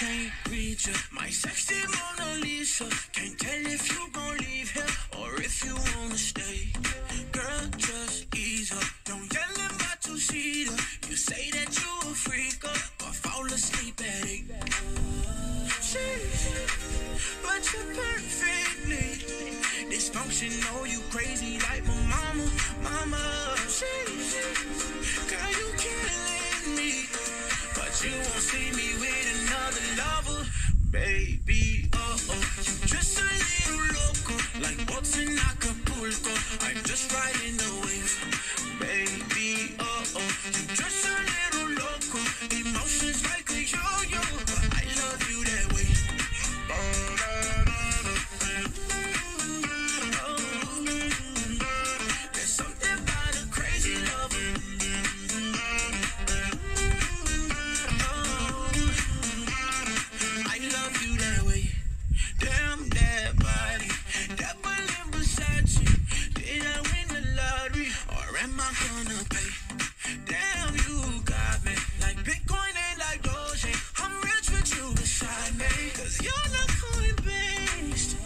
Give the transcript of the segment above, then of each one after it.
can't reach you. My sexy Mona Lisa. Can't tell if you gon' leave here or if you wanna stay. Girl, just ease up. Don't yell at my two-seater. You say that you a freak up, but fall asleep at eight. Sheesh, but you're perfectly dysfunctional. You crazy like my mama, mama. You won't see me with another lover, baby. Am I gonna pay? Damn, you got me. Like Bitcoin and like Doge. I'm rich with you beside me. Cause you're not Coinbase.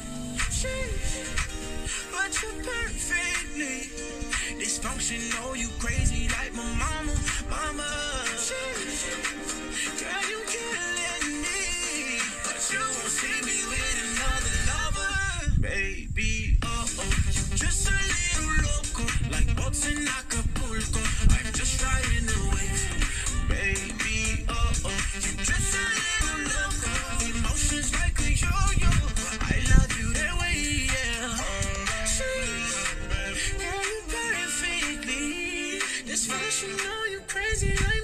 But you're perfectly dysfunctional. You crazy like my mama, mama. crazy.